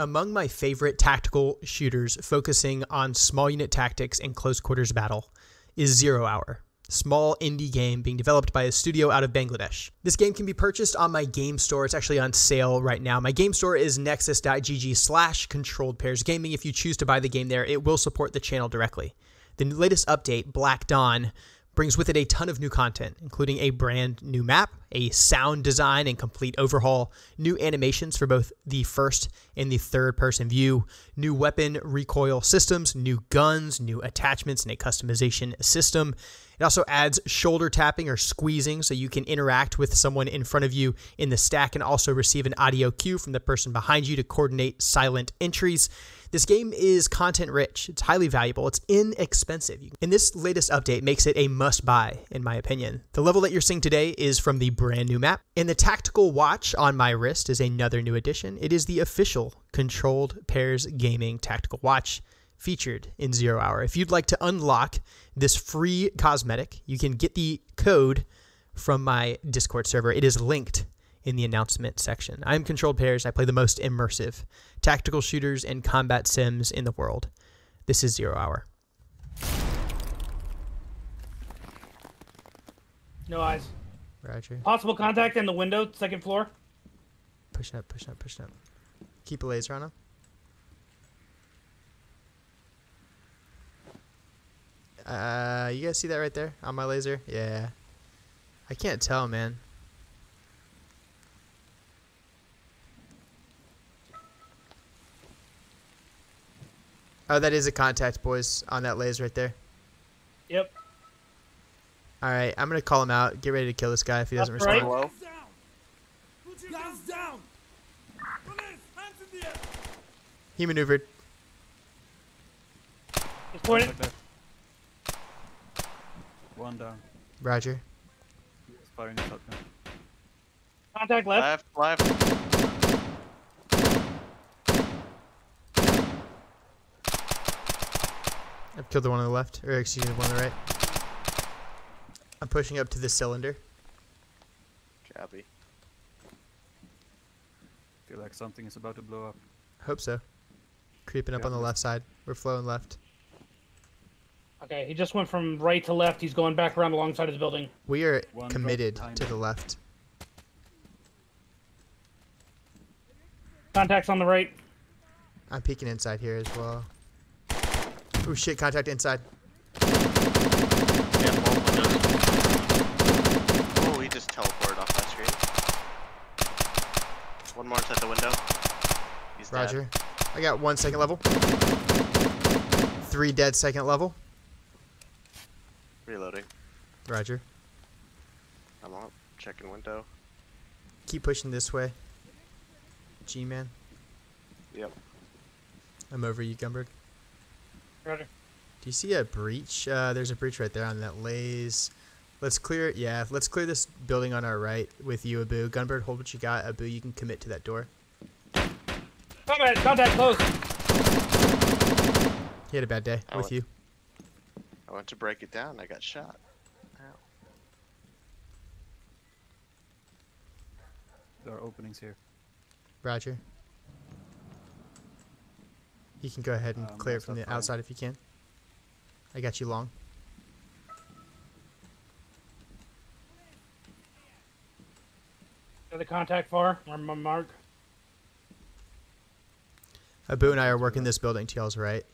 Among my favorite tactical shooters focusing on small unit tactics and close quarters battle is Zero Hour, small indie game being developed by a studio out of Bangladesh. This game can be purchased on my game store. It's actually on sale right now. My game store is nexus.gg slash controlled pairs gaming. If you choose to buy the game there, it will support the channel directly. The latest update, Black Dawn, brings with it a ton of new content, including a brand new map, a sound design and complete overhaul, new animations for both the first and the third person view, new weapon recoil systems, new guns, new attachments, and a customization system. It also adds shoulder tapping or squeezing so you can interact with someone in front of you in the stack and also receive an audio cue from the person behind you to coordinate silent entries. This game is content rich, it's highly valuable, it's inexpensive. And this latest update makes it a must buy, in my opinion. The level that you're seeing today is from the brand new map, and the tactical watch on my wrist is another new addition. It is the official Controlled Pairs Gaming Tactical Watch featured in Zero Hour. If you'd like to unlock this free cosmetic, you can get the code from my Discord server. It is linked in the announcement section. I'm Controlled Pairs. I play the most immersive tactical shooters and combat sims in the world. This is Zero Hour. No eyes. Roger. Possible contact in the window, second floor. Pushing up, pushing up, pushing up. Keep a laser on him. You guys see that right there on my laser? Yeah. I can't tell, man. Oh, that is a contact, boys, on that laser right there. Yep. All right, I'm gonna call him out. Get ready to kill this guy if he doesn't Up right. respond. Hello? Guns down! Police, hands in the air! He maneuvered. He's pointing. Like that. One down. Roger. He's firing a shotgun. Contact left. Left, left. I've killed the one on the left, or excuse me, the one on the right. I'm pushing up to the cylinder. Copy. Feel like something is about to blow up. Hope so. Creeping up Yeah. on the left side. We're flowing left. Okay, he just went from right to left. He's going back around alongside his building. We are One committed to the left. Contacts on the right. I'm peeking inside here as well. Oh shit, contact inside. Yeah. Oh, he just teleported off my screen. One more inside the window. He's dead. Roger. I got one second level. Three dead second level. Reloading. Roger. I'm up. Checking window. Keep pushing this way. G man. Yep. I'm over you, Gumberg. Roger. Do you see a breach? Uh, there's a breach right there on that lays. Let's clear it. Yeah, let's clear this building on our right with you, Abu. Gunbird, hold what you got. Abu, you can commit to that door. Contact, contact close. He had a bad day I with went- you. I went to break it down. I got shot. Ow. There are openings here. Roger. You can go ahead and Um, clear it from the fine. outside if you can. I got you long. Got the contact far. On my mark. Abu and I are working this building to y'all's right.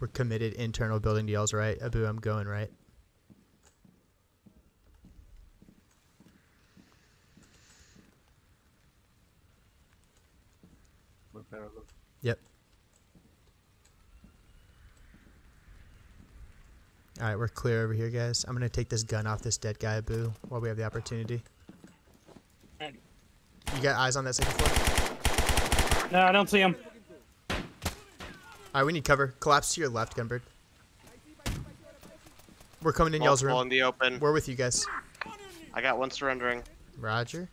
We're committed internal building to y'all's right. Abu, I'm going right. We're. Yep. All right, we're clear over here, guys. I'm gonna take this gun off this dead guy, Boo, while we have the opportunity. Alright. You got eyes on that second floor? No, I don't see him. All right, we need cover. Collapse to your left, Gunbird. We're coming in y'all's Multiple room. in the open. We're with you guys. I got one surrendering. Roger.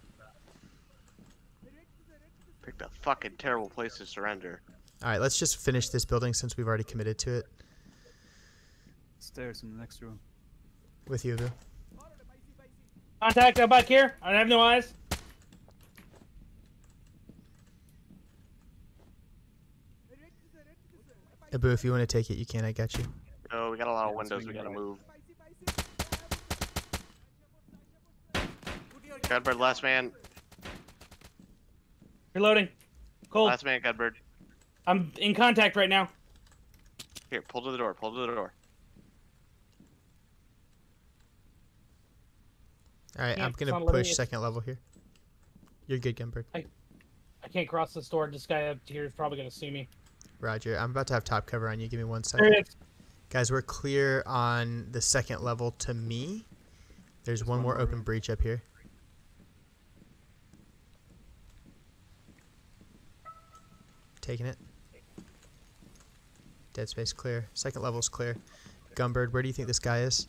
Picked a fucking terrible place to surrender. All right, let's just finish this building since we've already committed to it. Stairs in the next room. With you, Abu. Contact out back here. I have no eyes. Abu, if you want to take it, you can. I got you. Oh, we got a lot of windows we gotta right. move. Godbird, last man. Reloading. Cold. Last man, Godbird. I'm in contact right now. Here, pull to the door. Pull to the door. All right, I'm gonna push second level here. You're good, Gunbird. I I can't cross this door. This guy up here is probably gonna see me. Roger. I'm about to have top cover on you. Give me one There second. it is. Guys, we're clear on the second level to me. There's one one more more open breach up here. Taking it. Dead space clear. Second level's clear. Gunbird, where do you think this guy is?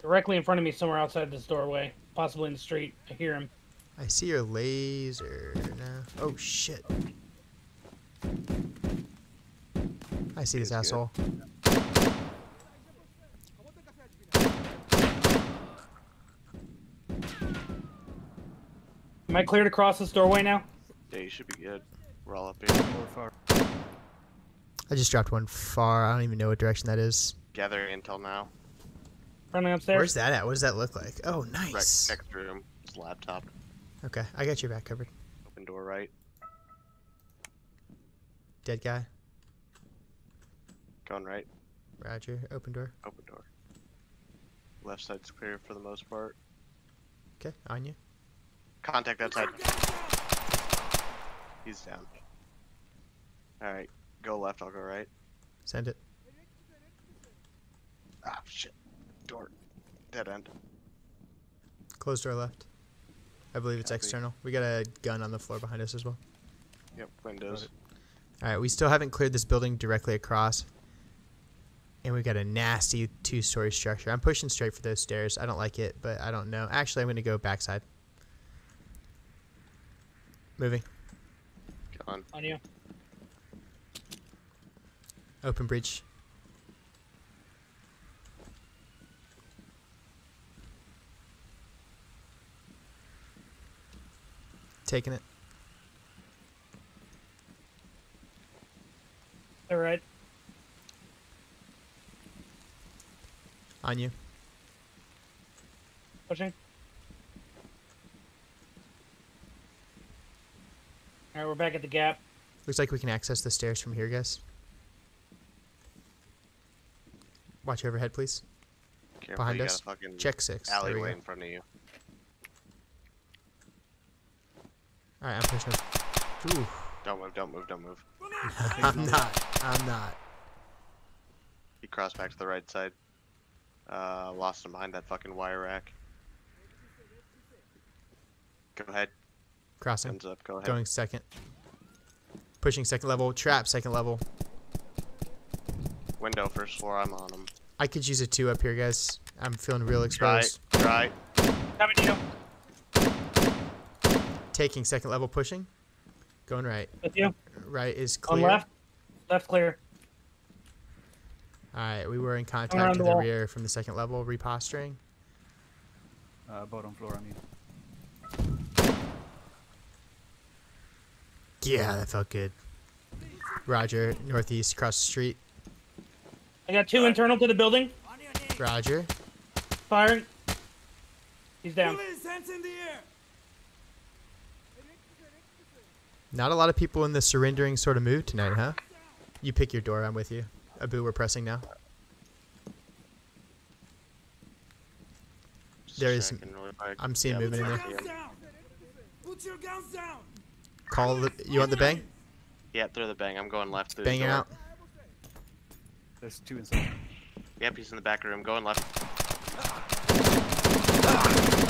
Directly in front of me, somewhere outside this doorway, possibly in the street. I hear him. I see your laser now. Oh shit. I see this He's good. asshole. Am I cleared across this doorway now? Yeah, you should be good. We're all up here. More far. I just dropped one far. I don't even know what direction that is. Gather intel now. Running upstairs. Where's that at? What does that look like? Oh, Right nice. next room. It's laptop. Okay, I got your back covered. Open door right. Dead guy. Going right. Roger. Open door. Open door. Left side's clear for the most part. Okay, on you. Contact outside. He's down. Alright. Go left, I'll go right. Send it. Ah, shit. Door. Dead end. Closed door left. I believe it's Copy. external. We got a gun on the floor behind us as well. Yep, windows. All right, we still haven't cleared this building directly across. And we got a nasty two-story structure. I'm pushing straight for those stairs. I don't like it, but I don't know. Actually, I'm going to go backside. Moving. Gone. On you. Open breach. Taking it. All right. On you. Pushing. All right, we're back at the gap. Looks like we can access the stairs from here, guys. Watch overhead, please. Careful, Behind you us. got a fucking Check six. Alleyway in front of you. All right, I'm pushing. up. Ooh, Don't move, don't move, don't move. I'm not. I'm not. He crossed back to the right side. Uh, lost him behind that fucking wire rack. Go ahead. Crossing. Guns up, go ahead. Going second. Pushing second level. Trap second level. Window first floor, I'm on him. I could use a two up here, guys. I'm feeling real Try, exposed. try. Coming to you. Taking second level, pushing. Going right. With you. Right is On clear. left. Left clear. All right, we were in contact to the the rear from the second level, reposturing. Uh, bottom floor, I mean. Yeah, that felt good. Roger, northeast, across the street. I got two internal to the building. On your knees. Roger. Firing. He's down. In the air. Not a lot of people in the surrendering sort of mood tonight, huh? You pick your door. I'm with you. Abu, we're pressing now. There is- checking really quick. I'm seeing Yeah, movement in there. Down. Put your guns down. Call the. You want the bang? Yeah, through the bang. I'm going left through Banging door. out. There's two inside. Yep, he's in the back room. Going left.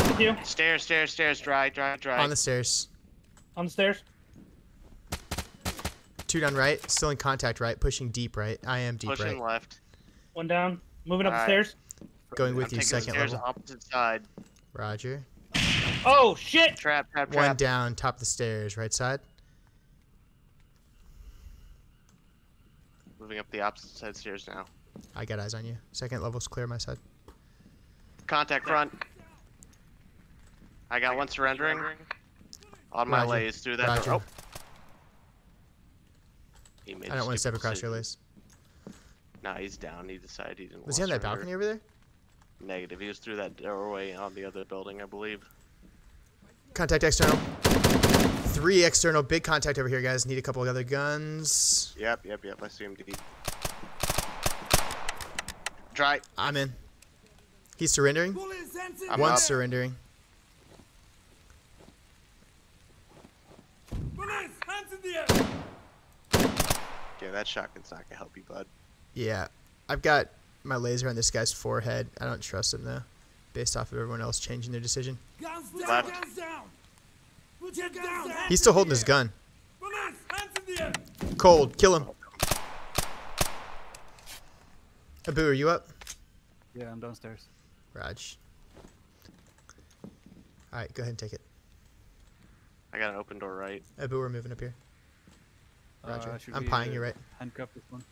With you. Stairs, stairs, stairs. Dry, dry, dry. On the stairs. On the stairs. Two down right. Still in contact right. Pushing deep right. I am deep Pushing right. left. One down. Moving up the stairs. Going with I'm you taking second the stairs level. opposite side. Roger. Oh shit! Trap, trap, trap. One down. Top of the stairs. Right side. Moving up the opposite side stairs now. I got eyes on you. Second level's clear my side. Contact front. I got one surrendering. On my Roger. lays through that Roger. door. Oh, He made I a don't want to step stupid across your decision. lace. Nah, he's down. He decided he didn't Was he on to that balcony surrender. over there? Negative. He was through that doorway on the other building, I believe. Contact external. Three external. Big contact over here, guys. Need a couple of other guns. Yep, yep, yep. I see him deep. Dry. I'm in. He's surrendering. Police, hands in I'm One's up. surrendering. Police, hands in the air. Yeah, that shotgun's not gonna help you, bud. Yeah. I've got my laser on this guy's forehead. I don't trust him, though. Based off of everyone else changing their decision. Guns down, Left. guns down. Put your guns down. He's still holding his gun. Police, hands in the air. Cold. Kill him. Abu, are you up? Yeah, I'm downstairs. Raj. Alright, go ahead and take it. I got an open door right. Abu, we're moving up here. Roger. Uh, I'm we, pieing uh, you right. Handcuff this one.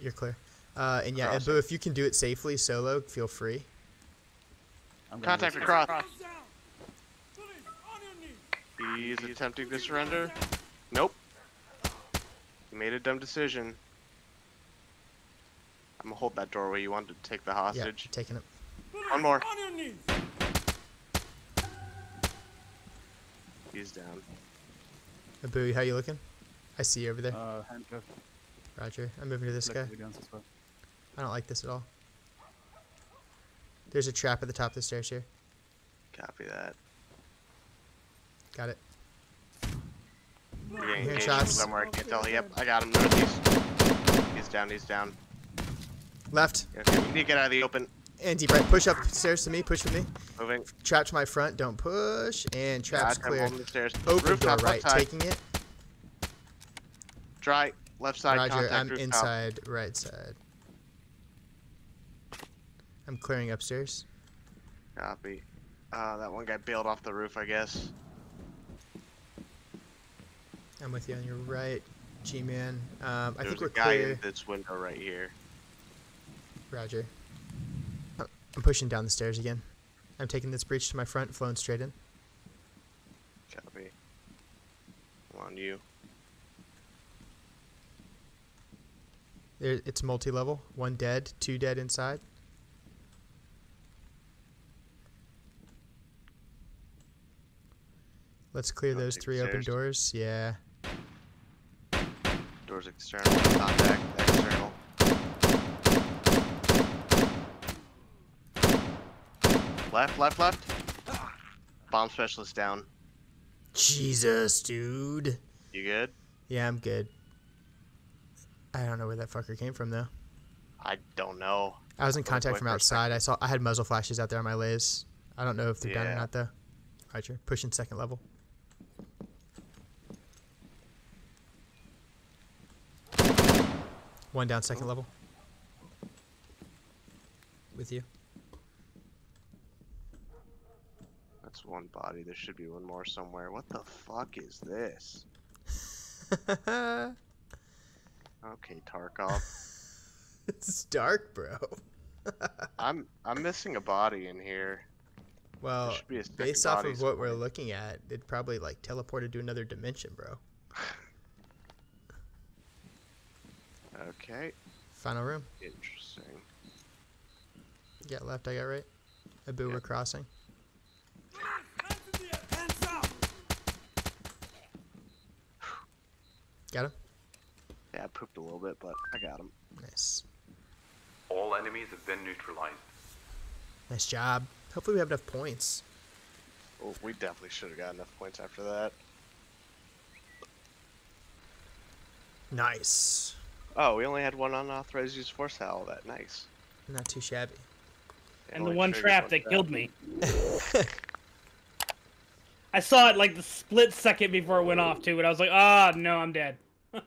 You're clear. Uh, and yeah, Crossing. Abu, if you can do it safely solo, feel free. I'm Contact risk across. Guns down. Police, on your knees. He's attempting to surrender. Nope. He made a dumb decision. I'm gonna hold that doorway. You wanted to take the hostage. Yeah, hostage. taking it. One more. On your knees. He's down. Abu, how you looking? I see you over there. Uh, handcuff. Roger. I'm moving to this guy. I don't like this at all. There's a trap at the top of the stairs here. Copy that. Got it. We're getting Hearing engaged shots. somewhere. I can't tell. Yep, I got him. Northeast. He's down. He's down. Left. Okay, we need to get out of the open. And deep right. Push up stairs to me. Push with me. Moving. Trap to my front. Don't push. And trap's Gotcha, clear. the stairs. Open door right. left side. Taking it. Dry. Left side. Roger. contact I'm rooftop. inside. Right side. I'm clearing upstairs. Copy. Uh, that one guy bailed off the roof, I guess. I'm with you on your right, G-man. Um, I think we're a guy clear. in this window right here. Roger. Uh, I'm pushing down the stairs again. I'm taking this breach to my front, flowing straight in. Copy. I'm on you. There, it's multi-level. One dead, two dead inside. Let's clear those three open doors. Yeah. Doors external. Contact external. Left, left, left. Bomb specialist down. Jesus, dude. You good? Yeah, I'm good. I don't know where that fucker came from though. I don't know. I was in contact from outside. I saw I had muzzle flashes out there on my lays. I don't know if they're down or not though. Roger. Pushing second level. One down second level. With you. That's one body. There should be one more somewhere. What the fuck is this? Okay, Tarkov. it's dark, bro. I'm I'm missing a body in here. Well, should be a second based off of what we're looking at, it probably like teleported to another dimension, bro. Okay, Final room. interesting. You got left, I got right. Abu, Yeah. we're crossing. Hands in the air. Hands up. Got him? Yeah, I pooped a little bit, but I got him. Nice. All enemies have been neutralized. Nice job. Hopefully we have enough points. Well, we definitely should have got enough points after that. Nice. Oh, we only had one unauthorized use force How that nice. Not too shabby. It And the one trap one that trap. killed me. I saw it like the split second before it went off too, but I was like, ah, no, I'm dead.